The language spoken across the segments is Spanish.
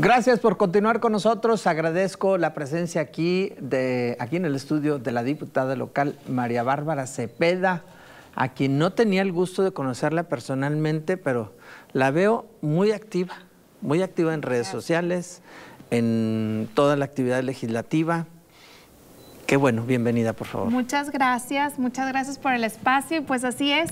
Gracias por continuar con nosotros. Agradezco la presencia aquí, de, aquí en el estudio de la diputada local María Bárbara Cepeda, a quien no tenía el gusto de conocerla personalmente, pero la veo muy activa, muy activa en redes sociales, en toda la actividad legislativa. Qué bueno, bienvenida, por favor. Muchas gracias, muchas gracias por el espacio y pues así es.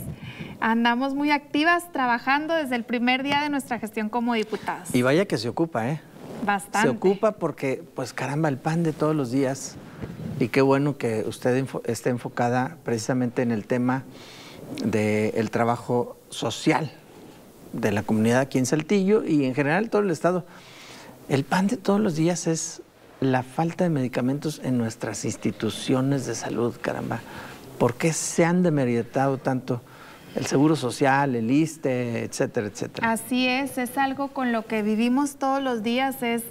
Andamos muy activas trabajando desde el primer día de nuestra gestión como diputadas. Y vaya que se ocupa, ¿eh? Bastante. Se ocupa porque, pues caramba, el pan de todos los días. Y qué bueno que usted esté enfocada precisamente en el tema del trabajo social de la comunidad aquí en Saltillo y en general todo el estado. El pan de todos los días es la falta de medicamentos en nuestras instituciones de salud, caramba. ¿Por qué se han demeritado tanto? El seguro social, el ISTE, etcétera, etcétera. Así es, es algo con lo que vivimos todos los días, es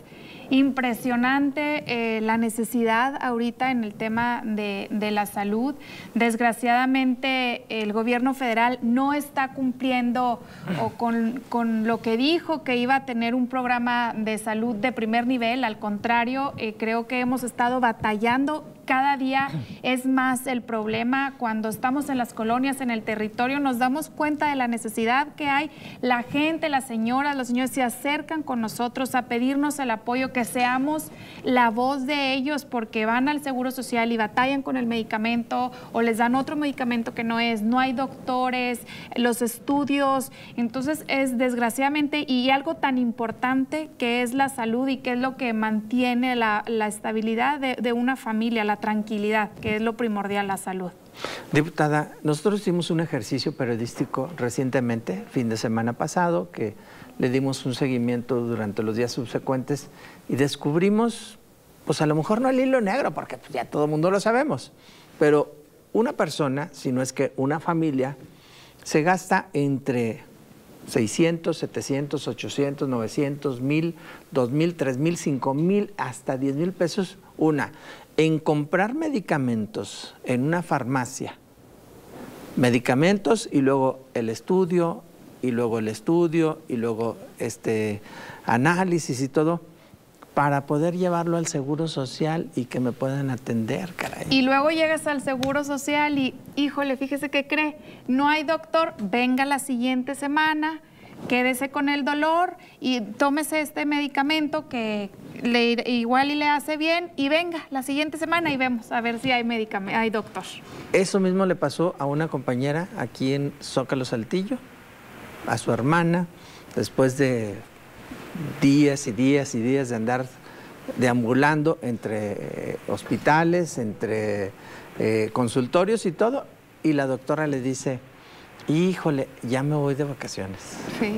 impresionante eh, la necesidad ahorita en el tema de, la salud. Desgraciadamente el gobierno federal no está cumpliendo o con, lo que dijo que iba a tener un programa de salud de primer nivel. Al contrario, eh, creo que hemos estado batallando cada día es más el problema. Cuando estamos en las colonias, en el territorio, nos damos cuenta de la necesidad que hay. La gente, las señoras, los señores se acercan con nosotros a pedirnos el apoyo, que seamos la voz de ellos porque van al Seguro Social y batallan con el medicamento o les dan otro medicamento que no es. No hay doctores, los estudios. Entonces es desgraciadamente y algo tan importante que es la salud y que es lo que mantiene la, estabilidad de, de una familia, la tranquilidad, que es lo primordial, la salud. Diputada, nosotros hicimos un ejercicio periodístico recientemente, fin de semana pasado, que le dimos un seguimiento durante los días subsecuentes y descubrimos, pues a lo mejor no el hilo negro, porque pues, ya todo el mundo lo sabemos, pero una persona, si no es que una familia, se gasta entre 600, 700, 800, 900, 1000, 2000, 3000, 5000, hasta 10 mil pesos una en comprar medicamentos en una farmacia, medicamentos y luego el estudio, y luego el estudio, y luego este análisis y todo, para poder llevarlo al seguro social y que me puedan atender, caray. Y luego llegas al seguro social y, híjole, fíjese que cree, no hay doctor, venga la siguiente semana, quédese con el dolor y tómese este medicamento que le, igual y le hace bien y venga la siguiente semana y vemos a ver si hay medicamento, hay doctor. Eso mismo le pasó a una compañera aquí en Zócalo Saltillo, a su hermana, después de días y días y días de andar deambulando entre eh, hospitales, entre eh, consultorios y todo, y la doctora le dice, híjole, ya me voy de vacaciones. Sí.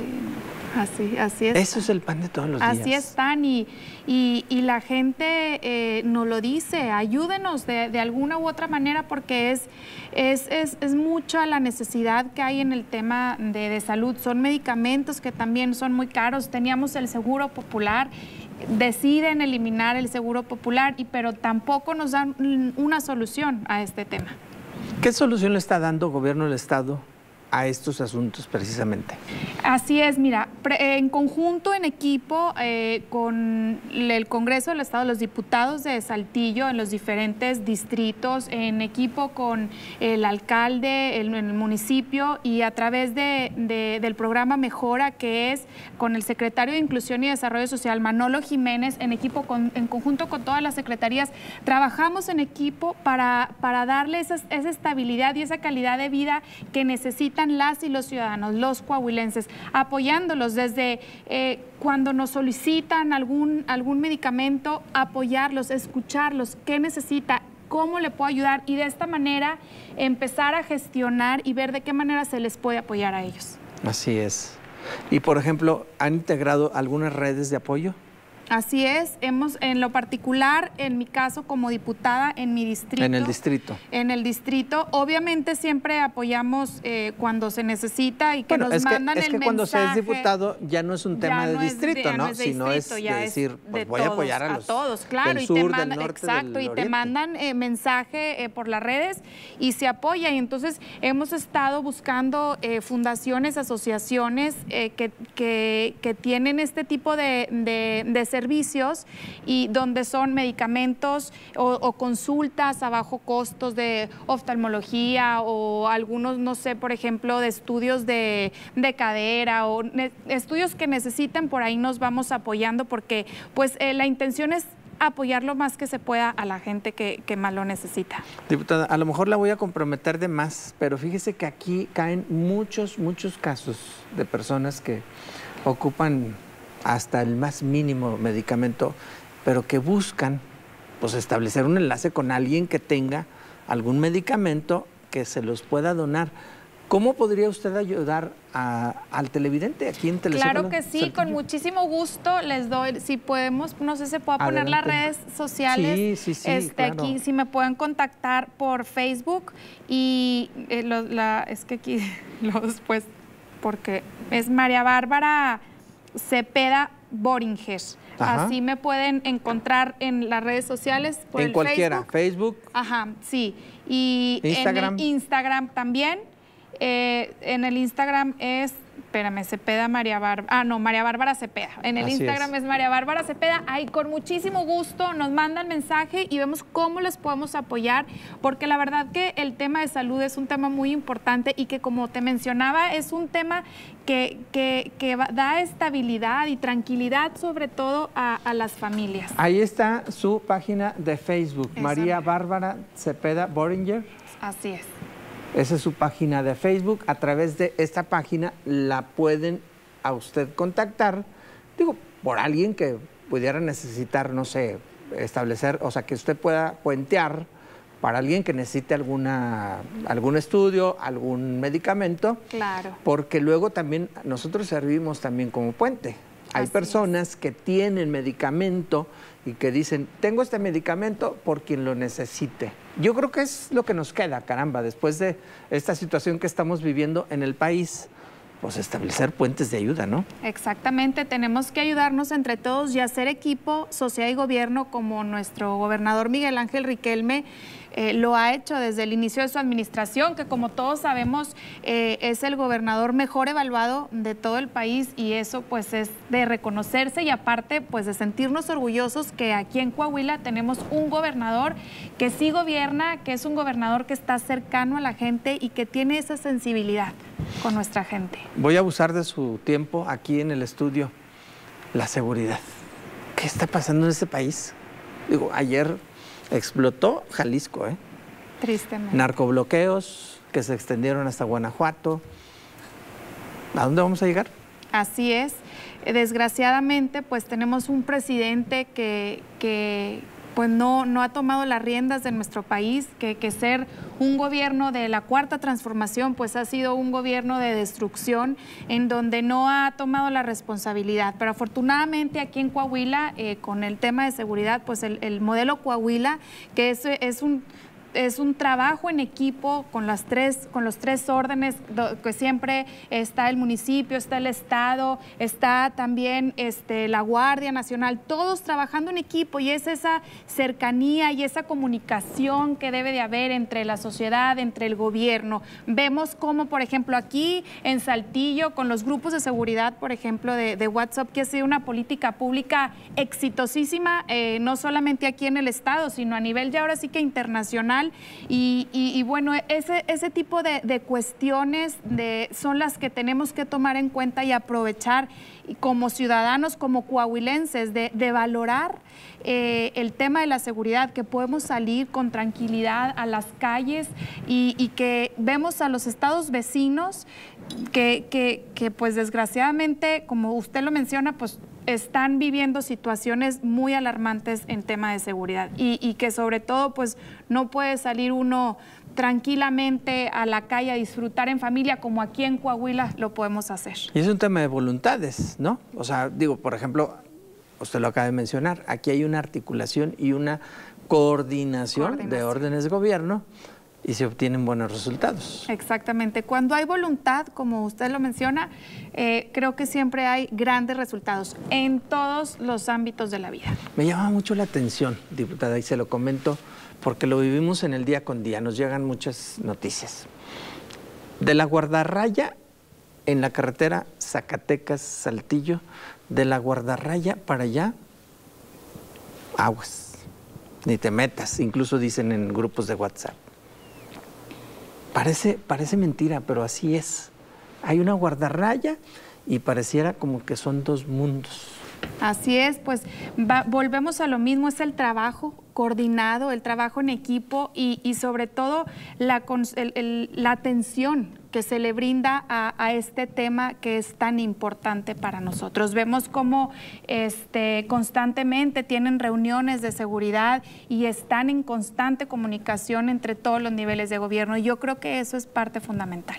Así, así es. Eso es el pan de todos los días. Así están y, y, la gente eh, nos lo dice, ayúdenos de, alguna u otra manera porque es, es, es, mucha la necesidad que hay en el tema de, de salud. Son medicamentos que también son muy caros. Teníamos el seguro popular deciden eliminar el seguro popular, y, pero tampoco nos dan una solución a este tema. ¿Qué solución le está dando el gobierno del Estado a estos asuntos precisamente. Así es, mira, en conjunto, en equipo, eh, con el Congreso del Estado, los diputados de Saltillo en los diferentes distritos, en equipo con el alcalde en el, municipio y a través de, del programa Mejora, que es con el secretario de Inclusión y Desarrollo Social, Manolo Jiménez, en equipo, con, en conjunto con todas las secretarías, trabajamos en equipo para, para darle esa estabilidad y esa calidad de vida que necesita las y los ciudadanos, los coahuilenses, apoyándolos desde eh, cuando nos solicitan algún, algún medicamento, apoyarlos, escucharlos, qué necesita, cómo le puedo ayudar y de esta manera empezar a gestionar y ver de qué manera se les puede apoyar a ellos. Así es. Y por ejemplo, ¿han integrado algunas redes de apoyo? Así es, hemos en lo particular, en mi caso como diputada en mi distrito. En el distrito. En el distrito, obviamente siempre apoyamos eh, cuando se necesita y que nos es mandan que, es que cuando se es diputado ya no es un tema de distrito, ¿no? Sino es decir, pues voy a apoyar a los todos, claro, y te mandan, exacto, y te mandan eh, mensaje eh, por las redes y se apoya y entonces hemos estado buscando fundaciones, asociaciones que, que, tienen este tipo de, de, de servicios y donde son medicamentos o, consultas a bajo costos de oftalmología o algunos, no sé, por ejemplo, de estudios de, cadera o estudios que necesiten, por ahí nos vamos apoyando porque pues eh, la intención es apoyar lo más que se pueda a la gente que, más lo necesita. Diputada, a lo mejor la voy a comprometer de más, pero fíjese que aquí caen muchos, muchos casos de personas que ocupan hasta el más mínimo medicamento, pero que buscan pues establecer un enlace con alguien que tenga algún medicamento que se los pueda donar. ¿Cómo podría usted ayudar al televidente aquí en Televisión? Claro que sí, con muchísimo gusto les doy, si podemos, no sé si se puedo poner las redes sociales. Sí, sí, sí. Este, Aquí, si me pueden contactar por Facebook y eh, la, es que aquí, después, porque es María Bárbara Cepeda Boringer. Así me pueden encontrar en las redes sociales. Por en cualquiera, Facebook. Ajá, sí. Y Instagram. en Instagram también. Eh, en el Instagram es espérame, Cepeda María Bárbara, ah, no, María Bárbara Cepeda. En el Instagram es. María Bárbara Cepeda. Ahí con muchísimo gusto nos mandan mensaje y vemos cómo les podemos apoyar, porque la verdad que el tema de salud es un tema muy importante y que como te mencionaba, es un tema que, que, da estabilidad y tranquilidad sobre todo a, las familias. Ahí está su página de Facebook, María Bárbara Cepeda Boringer. Así es. Esa es su página de Facebook. A través de esta página la pueden a usted contactar, digo, por alguien que pudiera necesitar, no sé, establecer, o sea, que usted pueda puentear para alguien que necesite alguna, algún estudio, algún medicamento. Claro. Porque luego también nosotros servimos también como puente. Hay personas que tienen medicamento y que dicen, tengo este medicamento por quien lo necesite. Yo creo que es lo que nos queda, caramba, después de esta situación que estamos viviendo en el país pues establecer puentes de ayuda, ¿no? Exactamente, tenemos que ayudarnos entre todos y hacer equipo, sociedad y gobierno como nuestro gobernador Miguel Ángel Riquelme eh, lo ha hecho desde el inicio de su administración, que como todos sabemos eh, es el gobernador mejor evaluado de todo el país y eso pues es de reconocerse y aparte pues de sentirnos orgullosos que aquí en Coahuila tenemos un gobernador que sí gobierna, que es un gobernador que está cercano a la gente y que tiene esa sensibilidad con nuestra gente. Voy a abusar de su tiempo aquí en el estudio. La seguridad. ¿Qué está pasando en este país? Digo, ayer explotó Jalisco, ¿eh? Tristemente. Narcobloqueos que se extendieron hasta Guanajuato. ¿A dónde vamos a llegar? Así es. Desgraciadamente, pues tenemos un presidente que, que pues no, no ha tomado las riendas de nuestro país, que, que ser un gobierno de la cuarta transformación, pues ha sido un gobierno de destrucción en donde no ha tomado la responsabilidad. Pero afortunadamente aquí en Coahuila, eh, con el tema de seguridad, pues el, el modelo Coahuila, que es un es un trabajo en equipo con las tres, con los tres órdenes, que siempre está el municipio, está el Estado, está también este, la Guardia Nacional, todos trabajando en equipo y es esa cercanía y esa comunicación que debe de haber entre la sociedad, entre el gobierno. Vemos como, por ejemplo, aquí en Saltillo, con los grupos de seguridad, por ejemplo, de, WhatsApp, que ha sido una política pública exitosísima, eh, no solamente aquí en el Estado, sino a nivel ya ahora sí que internacional y, bueno, ese, ese tipo de, cuestiones de, son las que tenemos que tomar en cuenta y aprovechar como ciudadanos, como coahuilenses, de, valorar eh, el tema de la seguridad, que podemos salir con tranquilidad a las calles y, que vemos a los estados vecinos que, que, que pues desgraciadamente, como usted lo menciona, pues están viviendo situaciones muy alarmantes en tema de seguridad y, que sobre todo pues no puede salir uno tranquilamente a la calle a disfrutar en familia como aquí en Coahuila lo podemos hacer. Y es un tema de voluntades, ¿no? O sea, digo, por ejemplo, usted lo acaba de mencionar, aquí hay una articulación y una coordinación, de órdenes de gobierno y se obtienen buenos resultados. Exactamente. Cuando hay voluntad, como usted lo menciona, eh, creo que siempre hay grandes resultados en todos los ámbitos de la vida. Me llama mucho la atención, diputada, y se lo comento porque lo vivimos en el día con día, nos llegan muchas noticias. De la guardarraya en la carretera Zacatecas-Saltillo, de la guardarraya para allá, aguas, ni te metas, incluso dicen en grupos de WhatsApp. Parece, parece mentira, pero así es. Hay una guardarraya y pareciera como que son dos mundos. Así es, pues volvemos a lo mismo, es el trabajo coordinado, el trabajo en equipo y, sobre todo la, la atención que se le brinda a, este tema que es tan importante para nosotros. Vemos cómo este, constantemente tienen reuniones de seguridad y están en constante comunicación entre todos los niveles de gobierno. Yo creo que eso es parte fundamental.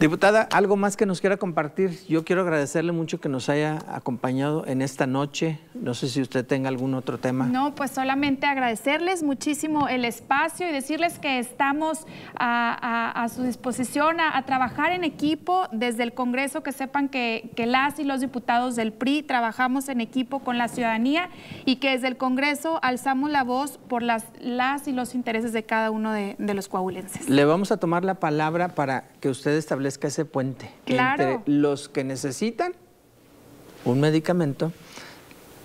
Diputada, algo más que nos quiera compartir. Yo quiero agradecerle mucho que nos haya acompañado en esta noche. No sé si usted tenga algún otro tema. No, pues solamente agradecerles muchísimo el espacio y decirles que estamos a, su disposición a, trabajar en equipo desde el Congreso, que sepan que, las y los diputados del PRI trabajamos en equipo con la ciudadanía y que desde el Congreso alzamos la voz por las, las y los intereses de cada uno de, de los coahuilenses. Le vamos a tomar la palabra para que usted establezca ese puente entre los que necesitan un medicamento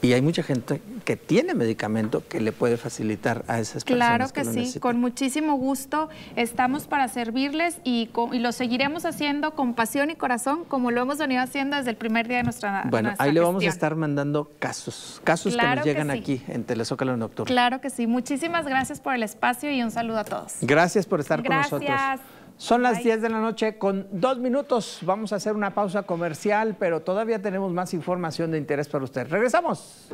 y hay mucha gente que tiene medicamento que le puede facilitar a esas personas. Claro que, sí, con muchísimo gusto estamos para servirles y, lo seguiremos haciendo con pasión y corazón como lo hemos venido haciendo desde el primer día de nuestra Bueno, ahí le vamos a estar mandando casos, casos que nos llegan aquí en Telezócalo Nocturno. Claro que sí, muchísimas gracias por el espacio y un saludo a todos. Gracias por estar con nosotros. Son las 10 de la noche con dos minutos. Vamos a hacer una pausa comercial, pero todavía tenemos más información de interés para usted. Regresamos.